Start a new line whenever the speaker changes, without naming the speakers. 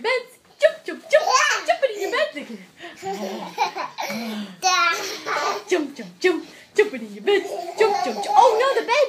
your beds. Jump, jump, jump, Jump in your beds. Jump, jump, jump, Jump in your beds. Jump, jump, jump. Oh no, the bed.